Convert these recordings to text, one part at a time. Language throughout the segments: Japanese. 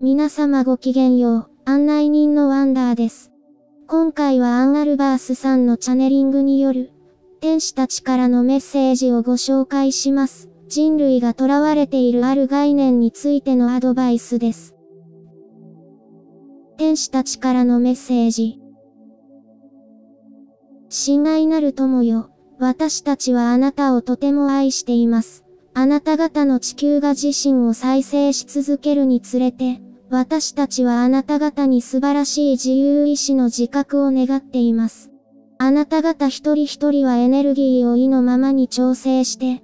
皆様ごきげんよう、案内人のワンダーです。今回はアンアルバースさんのチャネリングによる、天使たちからのメッセージをご紹介します。人類が囚われているある概念についてのアドバイスです。天使たちからのメッセージ。親愛なる友よ、私たちはあなたをとても愛しています。あなた方の地球が自身を再生し続けるにつれて、私たちはあなた方に素晴らしい自由意志の自覚を願っています。あなた方一人一人はエネルギーを意のままに調整して、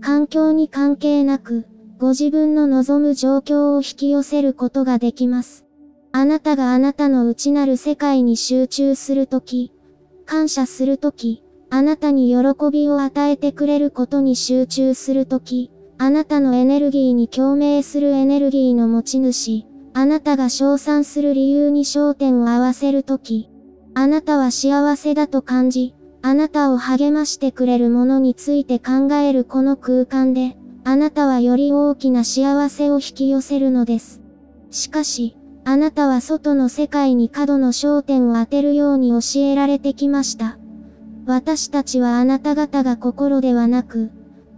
環境に関係なく、ご自分の望む状況を引き寄せることができます。あなたがあなたの内なる世界に集中するとき、感謝するとき、あなたに喜びを与えてくれることに集中するとき、あなたのエネルギーに共鳴するエネルギーの持ち主、あなたが称賛する理由に焦点を合わせるとき、あなたは幸せだと感じ、あなたを励ましてくれるものについて考えるこの空間で、あなたはより大きな幸せを引き寄せるのです。しかし、あなたは外の世界に過度の焦点を当てるように教えられてきました。私たちはあなた方が心ではなく、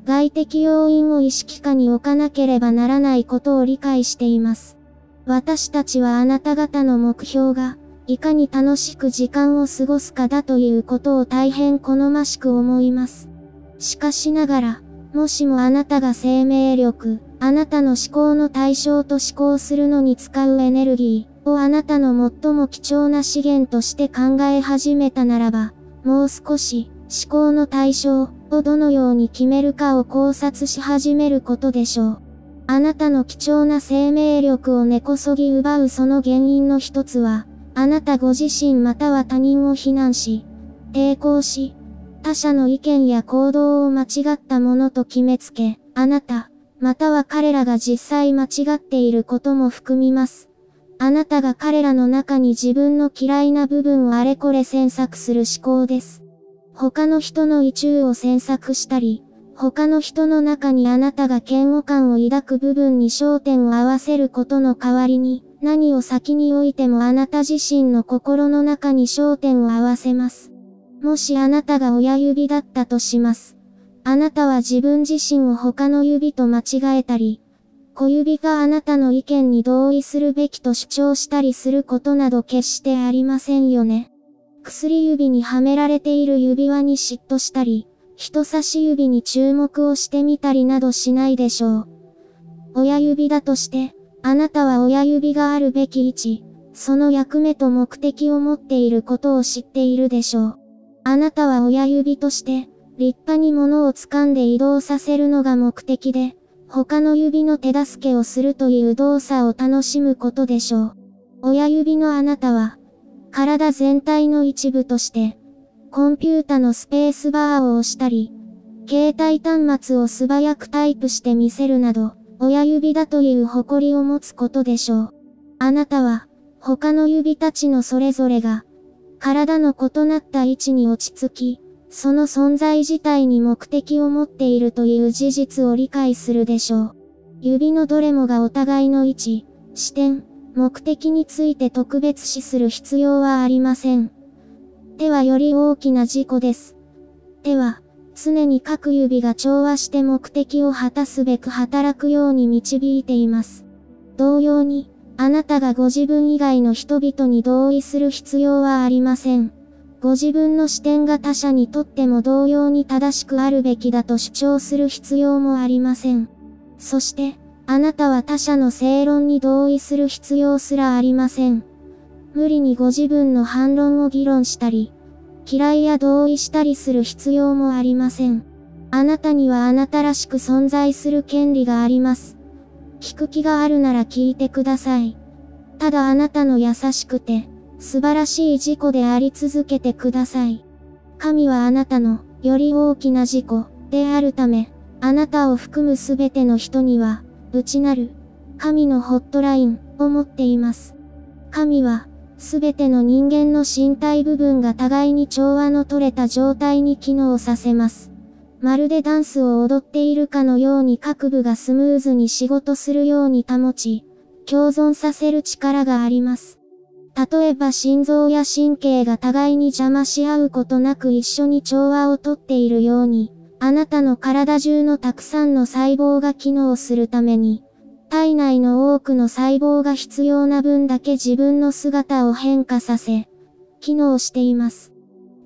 外的要因を意識下に置かなければならないことを理解しています。私たちはあなた方の目標が、いかに楽しく時間を過ごすかだということを大変好ましく思います。しかしながら、もしもあなたが生命力、あなたの思考の対象と思考するのに使うエネルギーをあなたの最も貴重な資源として考え始めたならば、もう少し、思考の対象をどのように決めるかを考察し始めることでしょう。あなたの貴重な生命力を根こそぎ奪うその原因の一つは、あなたご自身または他人を非難し、抵抗し、他者の意見や行動を間違ったものと決めつけ、あなた、または彼らが実際間違っていることも含みます。あなたが彼らの中に自分の嫌いな部分をあれこれ詮索する思考です。他の人の意中を詮索したり、他の人の中にあなたが嫌悪感を抱く部分に焦点を合わせることの代わりに、何を先においてもあなた自身の心の中に焦点を合わせます。もしあなたが親指だったとします。あなたは自分自身を他の指と間違えたり、小指があなたの意見に同意するべきと主張したりすることなど決してありませんよね。薬指にはめられている指輪に嫉妬したり、人差し指に注目をしてみたりなどしないでしょう。親指だとして、あなたは親指があるべき位置、その役目と目的を持っていることを知っているでしょう。あなたは親指として、立派に物を掴んで移動させるのが目的で、他の指の手助けをするという動作を楽しむことでしょう。親指のあなたは、体全体の一部として、コンピュータのスペースバーを押したり、携帯端末を素早くタイプしてみせるなど、親指だという誇りを持つことでしょう。あなたは、他の指たちのそれぞれが、体の異なった位置に落ち着き、その存在自体に目的を持っているという事実を理解するでしょう。指のどれもがお互いの位置、視点、目的について特別視する必要はありません。手はより大きな事故です。手は、常に各指が調和して目的を果たすべく働くように導いています。同様に、あなたがご自分以外の人々に同意する必要はありません。ご自分の視点が他者にとっても同様に正しくあるべきだと主張する必要もありません。そして、あなたは他者の正論に同意する必要すらありません。無理にご自分の反論を議論したり、嫌いや同意したりする必要もありません。あなたにはあなたらしく存在する権利があります。聞く気があるなら聞いてください。ただあなたの優しくて、素晴らしい事故であり続けてください。神はあなたの、より大きな事故、であるため、あなたを含むすべての人には、内なる、神のホットライン、を持っています。神は、すべての人間の身体部分が互いに調和の取れた状態に機能させます。まるでダンスを踊っているかのように各部がスムーズに仕事するように保ち、共存させる力があります。例えば心臓や神経が互いに邪魔し合うことなく一緒に調和をとっているように、あなたの体中のたくさんの細胞が機能するために、体内の多くの細胞が必要な分だけ自分の姿を変化させ、機能しています。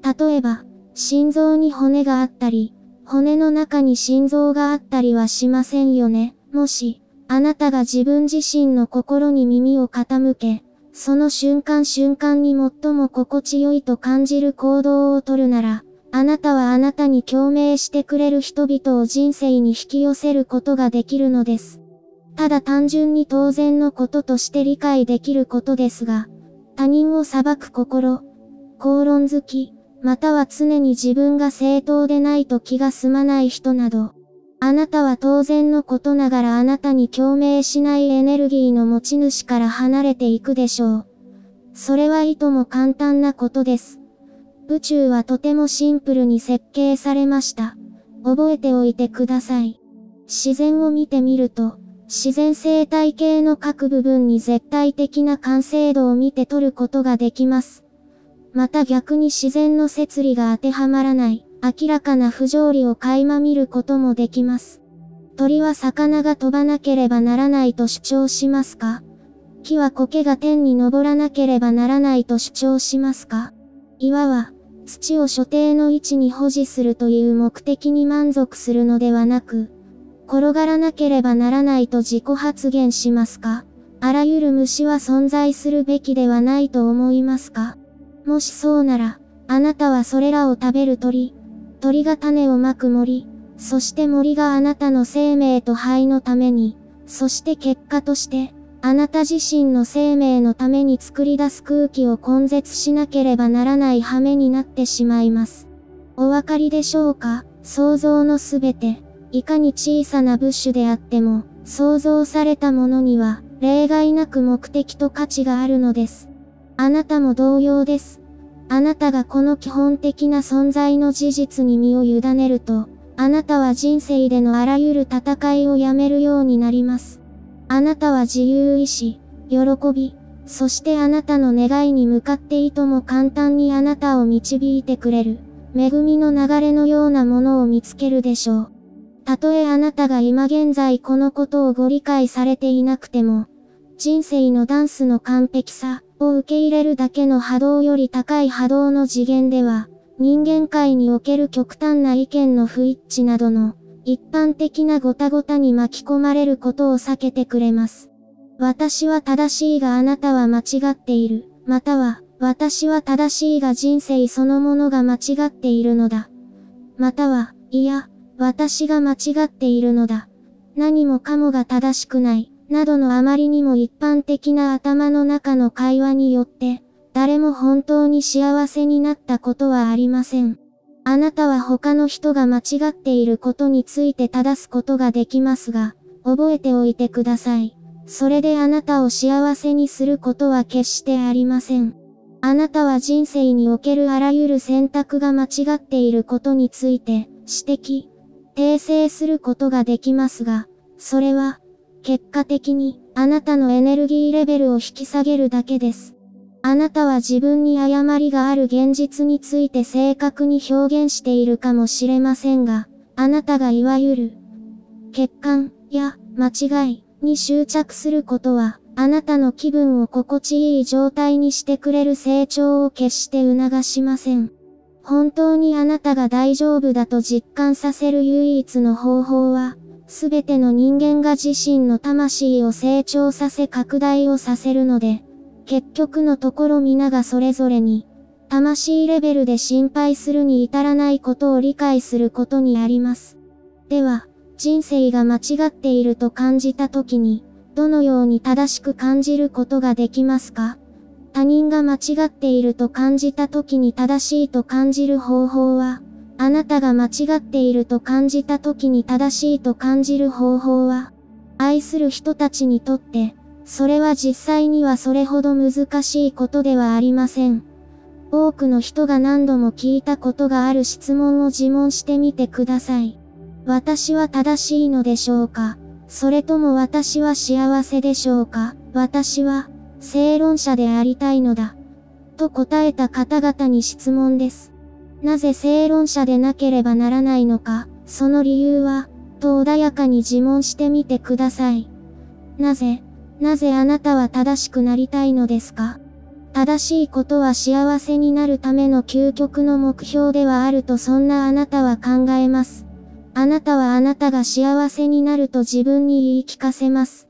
例えば、心臓に骨があったり、骨の中に心臓があったりはしませんよね。もし、あなたが自分自身の心に耳を傾け、その瞬間瞬間に最も心地よいと感じる行動をとるなら、あなたはあなたに共鳴してくれる人々を人生に引き寄せることができるのです。ただ単純に当然のこととして理解できることですが、他人を裁く心、口論好き、または常に自分が正当でないと気が済まない人など、あなたは当然のことながらあなたに共鳴しないエネルギーの持ち主から離れていくでしょう。それはいとも簡単なことです。宇宙はとてもシンプルに設計されました。覚えておいてください。自然を見てみると、自然生態系の各部分に絶対的な完成度を見て取ることができます。また逆に自然の摂理が当てはまらない。明らかな不条理を垣間見ることもできます。鳥は魚が飛ばなければならないと主張しますか？木は苔が天に登らなければならないと主張しますか？岩は土を所定の位置に保持するという目的に満足するのではなく、転がらなければならないと自己発言しますか？あらゆる虫は存在するべきではないと思いますか？もしそうなら、あなたはそれらを食べる鳥、鳥が種をまく森、そして森があなたの生命と肺のために、そして結果として、あなた自身の生命のために作り出す空気を根絶しなければならない羽目になってしまいます。お分かりでしょうか？想像のすべて、いかに小さなブッシュであっても、想像されたものには、例外なく目的と価値があるのです。あなたも同様です。あなたがこの基本的な存在の事実に身を委ねると、あなたは人生でのあらゆる戦いをやめるようになります。あなたは自由意志、喜び、そしてあなたの願いに向かっていとも簡単にあなたを導いてくれる、恵みの流れのようなものを見つけるでしょう。たとえあなたが今現在このことをご理解されていなくても、人生のダンスの完璧さ、を受け入れるだけの波動より高い波動の次元では、人間界における極端な意見の不一致などの、一般的なごたごたに巻き込まれることを避けてくれます。私は正しいがあなたは間違っている。または、私は正しいが人生そのものが間違っているのだ。または、いや、私が間違っているのだ。何もかもが正しくない。などのあまりにも一般的な頭の中の会話によって、誰も本当に幸せになったことはありません。あなたは他の人が間違っていることについて正すことができますが、覚えておいてください。それであなたを幸せにすることは決してありません。あなたは人生におけるあらゆる選択が間違っていることについて、指摘、訂正することができますが、それは、結果的に、あなたのエネルギーレベルを引き下げるだけです。あなたは自分に誤りがある現実について正確に表現しているかもしれませんが、あなたがいわゆる、欠陥や間違いに執着することは、あなたの気分を心地いい状態にしてくれる成長を決して促しません。本当にあなたが大丈夫だと実感させる唯一の方法は、すべての人間が自身の魂を成長させ拡大をさせるので、結局のところ皆がそれぞれに、魂レベルで心配するに至らないことを理解することにあります。では、人生が間違っていると感じた時に、どのように正しく感じることができますか？他人が間違っていると感じた時に正しいと感じる方法は、あなたが間違っていると感じた時に正しいと感じる方法は、愛する人たちにとって、それは実際にはそれほど難しいことではありません。多くの人が何度も聞いたことがある質問を自問してみてください。私は正しいのでしょうか？それとも私は幸せでしょうか？私は、正論者でありたいのだ。と答えた方々に質問です。なぜ正論者でなければならないのか、その理由は、と穏やかに自問してみてください。なぜ、なぜあなたは正しくなりたいのですか正しいことは幸せになるための究極の目標ではあるとそんなあなたは考えます。あなたはあなたが幸せになると自分に言い聞かせます。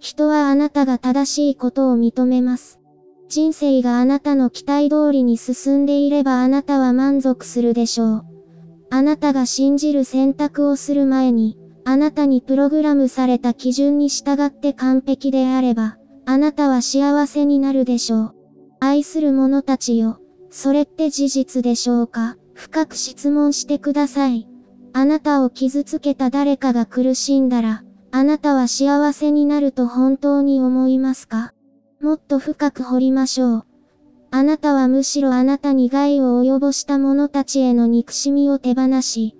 人はあなたが正しいことを認めます。人生があなたの期待通りに進んでいればあなたは満足するでしょう。あなたが信じる選択をする前に、あなたにプログラムされた基準に従って完璧であれば、あなたは幸せになるでしょう。愛する者たちよ、それって事実でしょうか？深く質問してください。あなたを傷つけた誰かが苦しんだら、あなたは幸せになると本当に思いますか？もっと深く掘りましょう。あなたはむしろあなたに害を及ぼした者たちへの憎しみを手放し、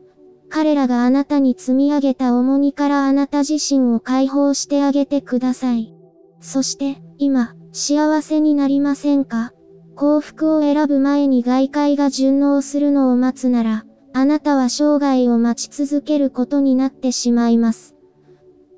彼らがあなたに積み上げた重荷からあなた自身を解放してあげてください。そして、今、幸せになりませんか？幸福を選ぶ前に外界が順応するのを待つなら、あなたは生涯を待ち続けることになってしまいます。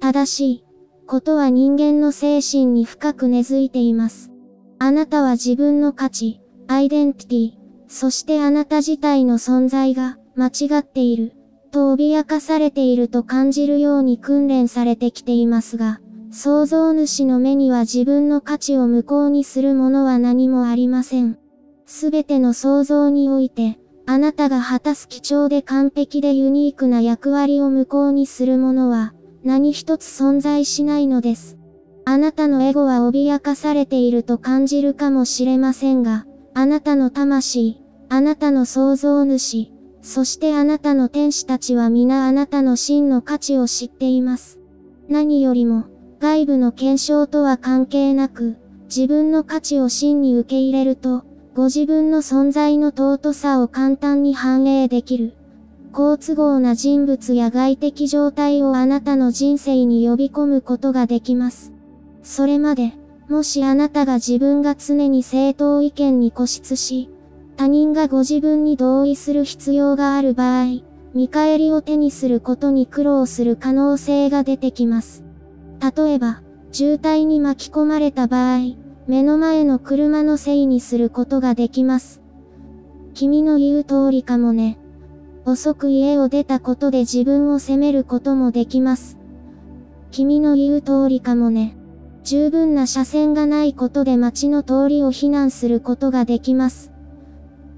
正しい。ことは人間の精神に深く根付い。てい。ます。あなたは自分の価値、アイデンティティ、そしてあなた自体の存在が間違ってい。る、と脅かされてい。ると感じるように訓練されてきてい。ますが、創造主の目には自分の価値を無効にするものは何もありません。すべての創造におい。て、あなたが果たす貴重で完璧でユニークな役割を無効にするものは、何一つ存在しないのです。あなたのエゴは脅かされていると感じるかもしれませんが、あなたの魂、あなたの創造主、そしてあなたの天使たちは皆あなたの真の価値を知っています。何よりも、外部の検証とは関係なく、自分の価値を真に受け入れると、ご自分の存在の尊さを簡単に反映できる。好都合な人物や外的状態をあなたの人生に呼び込むことができます。それまで、もしあなたが自分が常に正当意見に固執し、他人がご自分に同意する必要がある場合、見返りを手にすることに苦労する可能性が出てきます。例えば、渋滞に巻き込まれた場合、目の前の車のせいにすることができます。君の言う通りかもね。遅く家を出たことで自分を責めることもできます。君の言う通りかもね。十分な車線がないことで街の通りを避難することができます。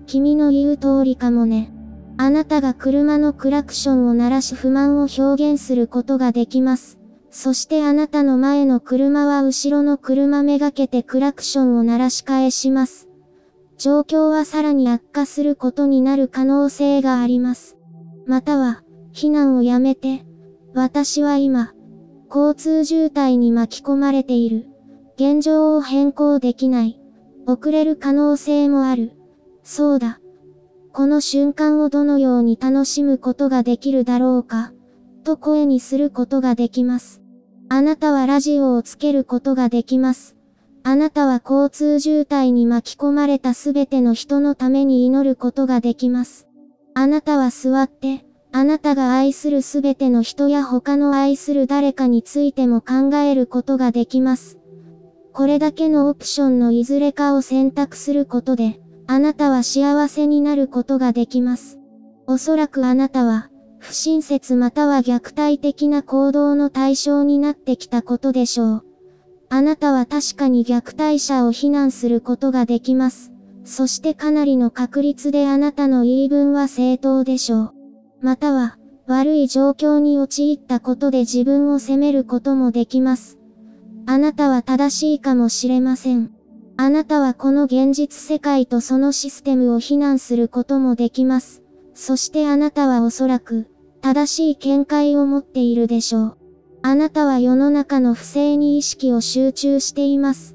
君の言う通りかもね。あなたが車のクラクションを鳴らし不満を表現することができます。そしてあなたの前の車は後ろの車めがけてクラクションを鳴らし返します。状況はさらに悪化することになる可能性があります。または、避難をやめて、私は今、交通渋滞に巻き込まれている。現状を変更できない。遅れる可能性もある。そうだ。この瞬間をどのように楽しむことができるだろうか、と声にすることができます。あなたはラジオをつけることができます。あなたは交通渋滞に巻き込まれたすべての人のために祈ることができます。あなたは座って、あなたが愛するすべての人や他の愛する誰かについても考えることができます。これだけのオプションのいずれかを選択することで、あなたは幸せになることができます。おそらくあなたは、不親切または虐待的な行動の対象になってきたことでしょう。あなたは確かに虐待者を非難することができます。そしてかなりの確率であなたの言い分は正当でしょう。または、悪い状況に陥ったことで自分を責めることもできます。あなたは正しいかもしれません。あなたはこの現実世界とそのシステムを非難することもできます。そしてあなたはおそらく、正しい見解を持っているでしょう。あなたは世の中の不正に意識を集中しています。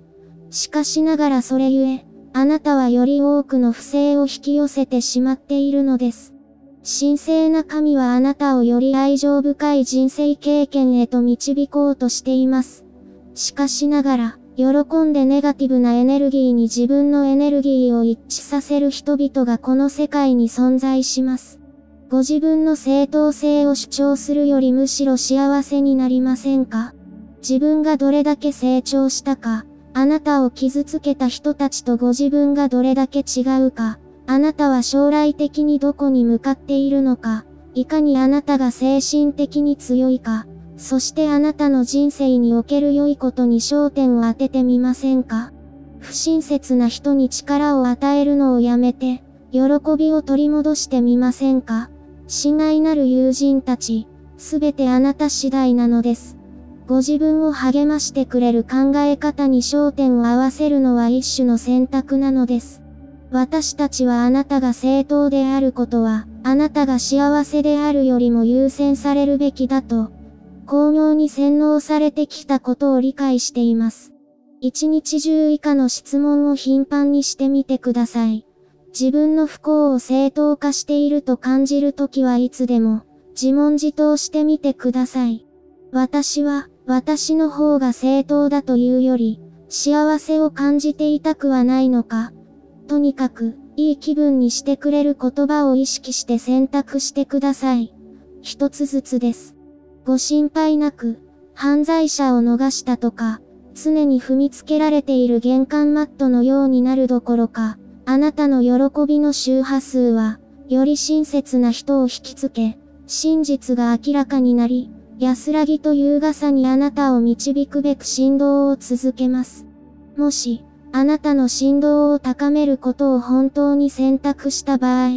しかしながらそれゆえ、あなたはより多くの不正を引き寄せてしまっているのです。神聖な神はあなたをより愛情深い人生経験へと導こうとしています。しかしながら、喜んでネガティブなエネルギーに自分のエネルギーを一致させる人々がこの世界に存在します。ご自分の正当性を主張するよりむしろ幸せになりませんか？自分がどれだけ成長したか、あなたを傷つけた人たちとご自分がどれだけ違うか、あなたは将来的にどこに向かっているのか、いかにあなたが精神的に強いか、そしてあなたの人生における良いことに焦点を当ててみませんか？不親切な人に力を与えるのをやめて、喜びを取り戻してみませんか？親愛なる友人たち、すべてあなた次第なのです。ご自分を励ましてくれる考え方に焦点を合わせるのは一種の選択なのです。私たちはあなたが正当であることは、あなたが幸せであるよりも優先されるべきだと、巧妙に洗脳されてきたことを理解しています。一日中以下の質問を頻繁にしてみてください。自分の不幸を正当化していると感じるときはいつでも、自問自答してみてください。私は、私の方が正当だというより、幸せを感じていたくはないのか、とにかく、いい気分にしてくれる言葉を意識して選択してください。一つずつです。ご心配なく、犯罪者を逃したとか、常に踏みつけられている玄関マットのようになるどころか、あなたの喜びの周波数は、より親切な人を引きつけ、真実が明らかになり、安らぎと優雅さにあなたを導くべく振動を続けます。もし、あなたの振動を高めることを本当に選択した場合、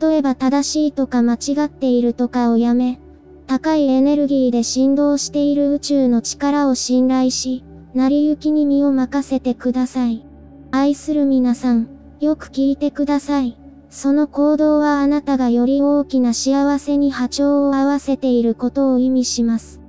例えば正しいとか間違っているとかをやめ、高いエネルギーで振動している宇宙の力を信頼し、成り行きに身を任せてください。愛する皆さん、よく聞いてください。その行動はあなたがより大きな幸せに波長を合わせていることを意味します。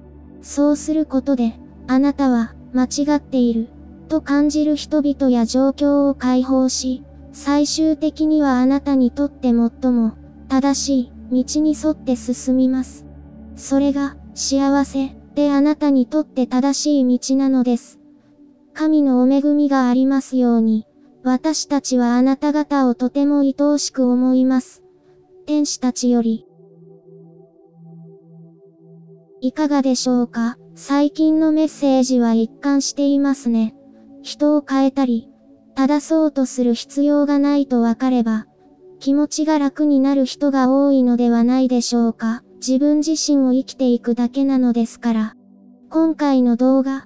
そうすることで、あなたは間違っている。と感じる人々や状況を解放し、最終的にはあなたにとって最も正しい道に沿って進みます。それが幸せであなたにとって正しい道なのです。神のお恵みがありますように、私たちはあなた方をとても愛おしく思います。天使たちより。いかがでしょうか？最近のメッセージは一貫していますね。人を変えたり、正そうとする必要がないとわかれば、気持ちが楽になる人が多いのではないでしょうか？自分自身を生きていくだけなのですから。今回の動画、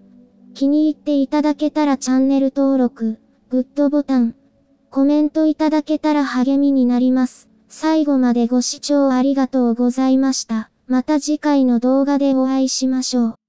気に入っていただけたらチャンネル登録、グッドボタン、コメントいただけたら励みになります。最後までご視聴ありがとうございました。また次回の動画でお会いしましょう。